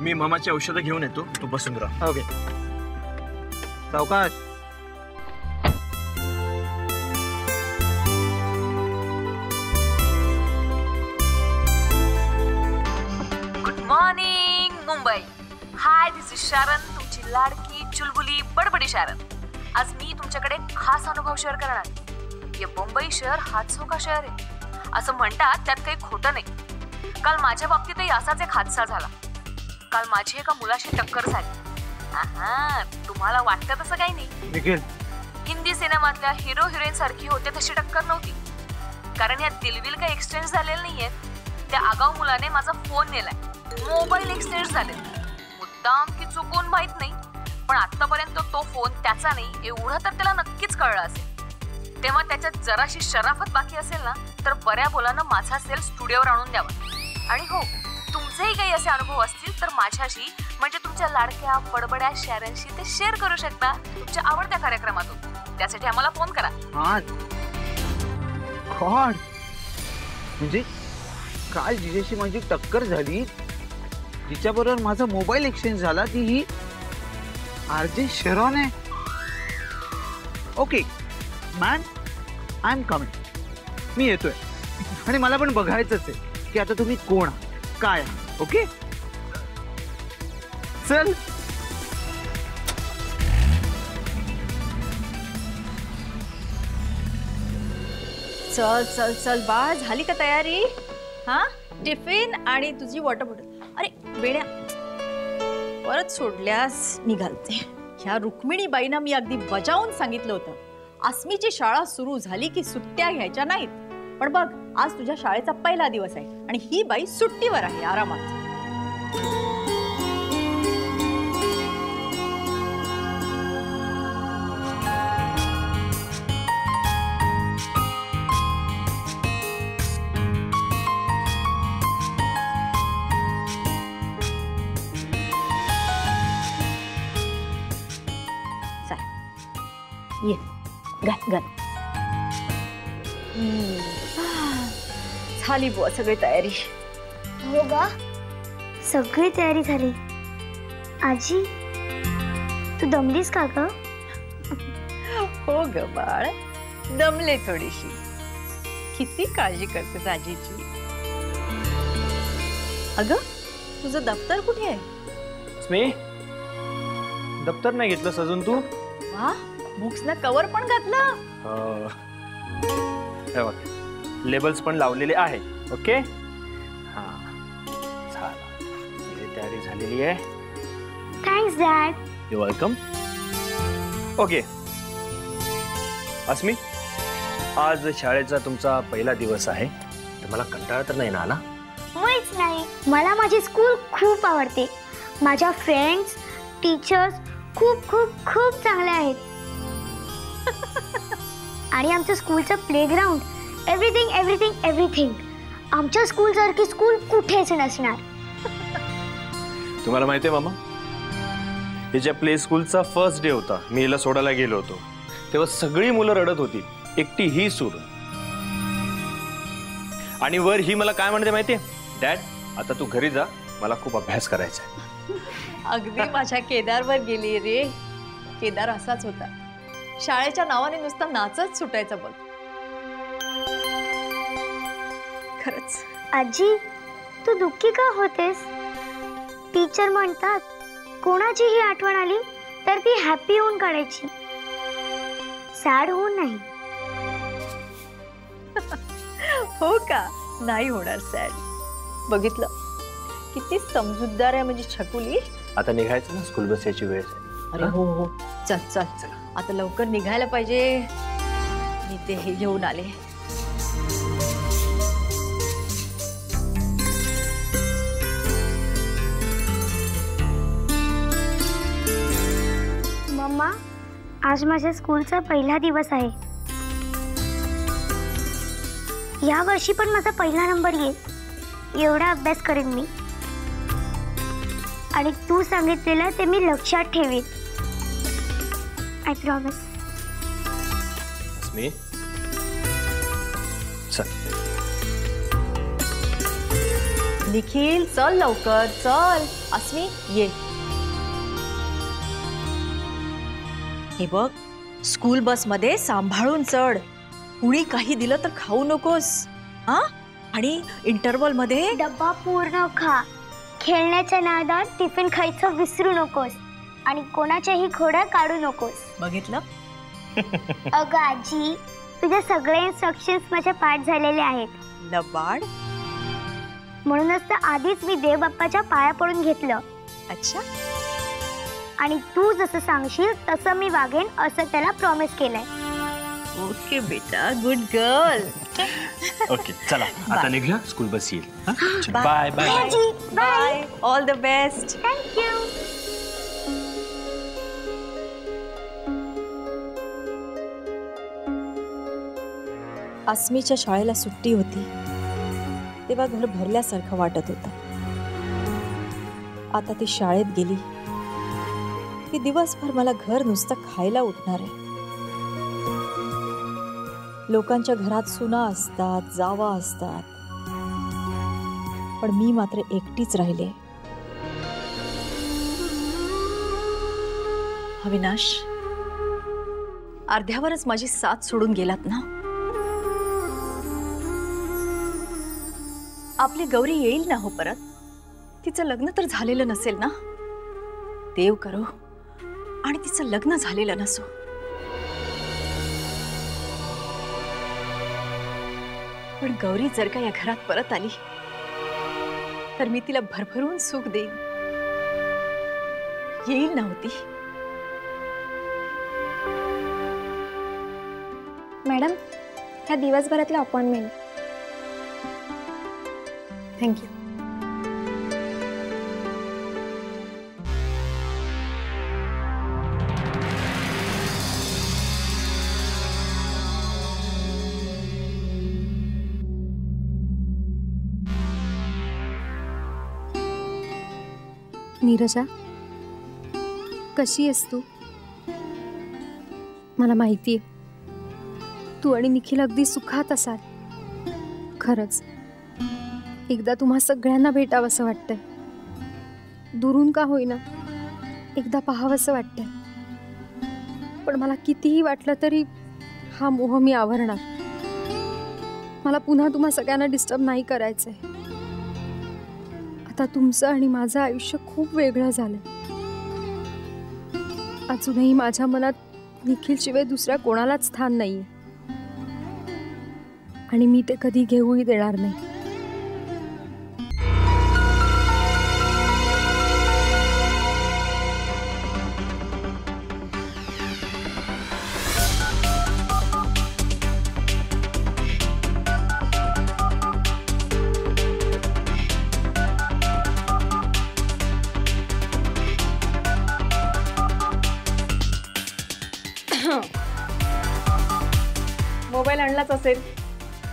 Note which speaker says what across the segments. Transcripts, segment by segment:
Speaker 1: मी मामाची औषधं घेऊन येतो. तू बसून राहा.
Speaker 2: ओके. सावकाश.
Speaker 3: Good morning Mumbai hi this is Sharon तुमची लाडकी चुलबुली बडबडी शारन आज मी तुमच्याकडे खास अनुभव शेअर करणार आहे. हे मुंबई शहर हादसो का शहर आहे. असं म्हणतात त्यात काही खोटं नाही. काल माझ्या बाबतीतही असाच एक हादसा झाला. काल माझी एका मुलाशी टक्कर झाली. तुम्हाला वाटतं तसं काही नाही. हिंदी सिनेमातल्या हिरो हिरोईन सारखी होते तशी टक्कर नव्हती. कारण या दिलविल काही एक्सचेंज झालेले नाहीये. त्या आगाऊ मुलाने माझा फोन नेलाय. मोबाईल एक्सचेंज झाले. मुद्दाम की चुकून माहीत नाही. पण आतापर्यंत तो फोन त्याचा नाही एवढं तर त्याला नक्कीच कळलं असेल. तेव्हा त्याच्यात जराशी शराफत बाकी असेल ना तर बऱ्या बोलानं माझा सेल स्टुडिओवर आणून द्यावा. आणि हो तुमचेही काही असे अनुभव असतील तर माझ्याशी म्हणजे तुमच्या लाडक्या बडबड्या शेऱ्यांशी ते शेअर करू शकता तुमच्या आवडत्या कार्यक्रमातून. त्यासाठी आम्हाला फोन करा.
Speaker 2: म्हणजे काल जिजेशी माझी टक्कर झाली. जिच्याबरोबर माझा मोबाईल एक्सचेंज झाला ती ही आर जे शेरॉन आहे. Okay man I am coming मी येतोय. आणि मला पण बघायचंच आहे की आता तुम्ही कोण आहात? काय आहात ओके? चल
Speaker 4: चल चल चल बाळ झाली का तयारी? हा? टिफ़िन तुझी वॉटर बॉटल अरे, वेड्या, परत सोडल्यास मी घालते. ह्या रुक्मिणीबाईंना मी अगदी बजावून सांगितलं होतं. आसमीची शाळा सुरू की सुट्ट्या घ्यायच्या नाहीत. आज तुझ्या शाळेचा पहिला दिवस आहे आणि ही बाई सुट्टीवर आहे आरामात. ये घाल घाल. हम्म. झाली बुवा सगळी तयारी.
Speaker 5: हो गा. सगळी तयारी झाली. आजी तू दमलीस का ग?
Speaker 4: हो ग बाळ. दमले थोडीशी. किती काळजी करतेस आजीची. अगं तुझं दप्तर कुठे आहे?
Speaker 1: स्मी दप्तर नाही घेतलं सजून तू?
Speaker 4: वा बुक्स ना कवर पण घातलं.
Speaker 1: बघ. लेबल्स पण लावलेले ओके? हा झालं. तयारी झालेली आहे.
Speaker 5: Thanks dad
Speaker 1: you welcome okay Asmi आज शाळेचा तुमचा पहिला दिवस आहे. तर मला कंटाळा तर नाही ना आला?
Speaker 5: मुळीच नाही. मला माझी स्कूल खूप आवडते. माझ्या फ्रेंड्स टीचर्स खूप खूप खूप चांगले आहेत. आणि आमचं स्कूलचं प्लेग्राऊंड एव्हरीथिंग एव्हरीथिंग एव्हरीथिंग आमच्या स्कूलसारखी स्कूल कुठेच नसणार.
Speaker 1: तुम्हाला माहिती आहे मामा हिच्या प्ले स्कूलचा फर्स्ट डे होता मी हिला सोडायला गेलो होतो. तेव्हा सगळी मुलं रडत होती. एकटी ही सोडून. आणि वर ही मला काय म्हणते माहितीये? डॅड आता तू घरी जा. मला खूप अभ्यास करायचा आहे.
Speaker 4: अगदी माझ्या केदारवर गेली रे. केदार असाच होता. शाळेच्या नावाने नुसता नाचत सुटायचा बघ. खरंच.
Speaker 5: आजी तू दुःखी का होतेस? टीचर म्हणतात कोणाची ही आठवण आली तर ती हॅपी होऊन काढायची. सॅड होऊन नाही.
Speaker 4: हो का? नाही होणार सॅड बघितलं? किती समजूतदार आहे म्हणजे छकुली.
Speaker 1: आता निघायचं ना स्कूल बस याची वेळ.
Speaker 4: अरे हो हो. चल चल चल. आता लवकर निघायला पाहिजे. मी ते हे घेऊन आले.
Speaker 5: मम्मा आज माझ्या स्कूलचा पहिला दिवस आहे. या वर्षी पण माझा पहिला नंबर येईल. एवढा अभ्यास करेन मी. आणि तू सांगितलेलं ते मी लक्षात ठेवीन. आय प्रॉमिस
Speaker 1: चल.
Speaker 4: निखिल चल लवकर चल. अस्मी ये. हे बघ स्कूल बस मध्ये सांभाळून चढ. कुणी काही दिलं तर खाऊ नकोस हा? आणि इंटरवल मध्ये
Speaker 5: डब्बा पूर्ण खा. खेळण्याच्या नादात टिफ़िन खायचं विसरू नकोस आणि कोणाच्याही खोड्या काढू नकोस.
Speaker 4: बघितलं?
Speaker 5: अगं आजी तुझे सगळे इन्स्ट्रक्शन्स माझ्या पाठ झालेले आहेत.
Speaker 4: लबाड.
Speaker 5: म्हणूनच तर आधीच मी देव पाया पडून घेतलं.
Speaker 4: अच्छा.
Speaker 5: आणि तू जसं सांगशील तसं मी वागेन असं त्याला प्रॉमिस केलंय.
Speaker 4: ओके बेटा. गुड गर्ल
Speaker 1: ओके चला. आता. निघूया स्कूल बस येईल. Bye bye
Speaker 5: bye
Speaker 4: bye all the best
Speaker 5: thank you
Speaker 4: अस्मीच्या शाळेला सुट्टी होती. तेव्हा घर भरल्यासारखं वाटत होतं. आता ती शाळेत गेली. की दिवसभर मला घर नुसतं खायला उठणार आहे. लोकांच्या घरात सुना असतात, जावा असतात. पण मी मात्र एकटीच राहिले. अविनाश, अर्ध्यावरच माझी साथ सोडून गेलात ना? आपली गौरी येईल ना हो परत? तिचं लग्न तर झालेलं नसेल ना? देव करो. आणि तिचं लग्न झालेलं नसो. पण गौरी जर का या घरात परत आली तर मी तिला भरभरून सुख देईन. येईल ना होती
Speaker 6: मॅडम ह्या दिवसभरातल्या अपॉइंटमेंट. थँक्यू नीरजा कशी आहेस तू? मला माहिती आहे तू आणि निखिल अगदी सुखात असाल. खरंच एकदा तुम्हा सगळ्यांना भेटावंसं वाटतंय. दुरून का होईना एकदा पाहावंसं वाटतंय. पण मला कितीही वाटलं तरी हा मोह मी आवरणार. मला पुन्हा तुम्हा सगळ्यांना डिस्टर्ब नाही करायचंय. आता तुमचं आणि माझं आयुष्य खूप वेगळं झालं. अजूनही माझ्या मनात निखिलशिवाय दुसऱ्या कोणालाच स्थान नाही आणि मी ते कधी घेऊही देणार नाही.
Speaker 7: असेल.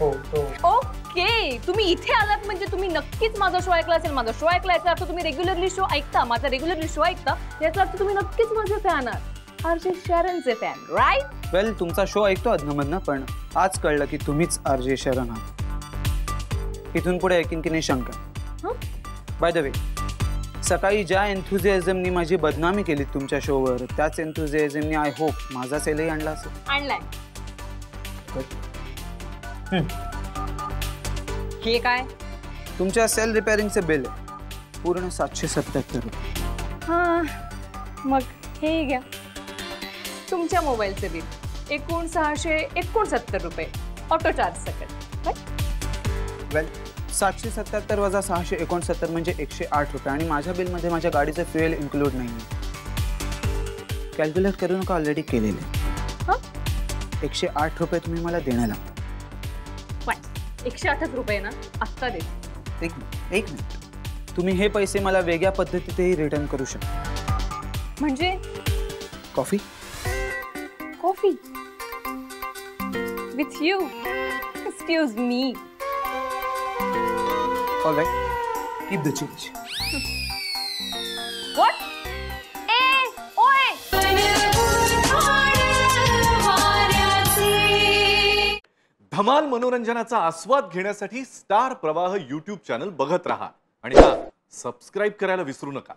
Speaker 8: हो तो
Speaker 7: ओके तुम्ही इथे आलात म्हणजे तुम्ही नक्कीच माझा शो ऐकला असेल. माझा शो ऐकला याचा अर्थ तुम्ही रेग्युलरली शो ऐकता माझा रेग्युलरली शो ऐकता याचा अर्थ तुम्ही नक्कीच माझे फॅन आहात. आरजे शरणचे फॅन राईट
Speaker 2: वेल तुमचा शो ऐकतो अधनमधनं पण आज कळलं की तुम्हीच आर जे शरण आहात. इथून पुढे ऐकीन की नाही शंका.
Speaker 7: हं?
Speaker 2: बाय द वे सकाळी ज्या एन्थुझियाझमनी माझी बदनामी केली तुमच्या शोवर त्याच एन्थुझियाझमनी आय होप माझा सेलही आणला असेल.
Speaker 7: आणलाय. हे काय?
Speaker 2: तुमच्या सेल रिपेअरिंगचे बिल आहे. पूर्ण सातशे सत्याहत्तर रुपये.
Speaker 7: हा मग हे घ्या. तुमच्या मोबाईलचे बिल एकूण सहाशे एकोणसत्तर रुपये. ऑटो चार्ज सकट.
Speaker 2: वेल सातशे सत्याहत्तर वजा सहाशे एकोणसत्तर म्हणजे एकशे आठ रुपये. आणि माझ्या बिलमध्ये माझ्या गाडीचं फ्युएल इन्क्लूड नाही आहे कॅल्क्युलेट करू नका ऑलरेडी केलेले
Speaker 7: हं?
Speaker 2: एकशे आठ रुपये तुम्ही मला देण्याला.
Speaker 7: एकशे आठच रुपये ना आत्ता दे.
Speaker 2: एक मिनिट एक मिनिट. तुम्ही हे पैसे मला वेगळ्या पद्धतीतही रिटर्न करू शकता.
Speaker 7: म्हणजे?
Speaker 2: Coffee
Speaker 7: coffee with you excuse me
Speaker 2: all right keep the change
Speaker 7: What?
Speaker 8: धमाल मनोरंजनाचा आस्वाद घेण्यासाठी स्टार प्रवाह यूट्यूब चॅनल बघत राहा. आणि हा सबस्क्राईब करायला विसरू नका.